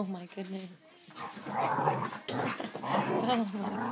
Oh my goodness. Oh my.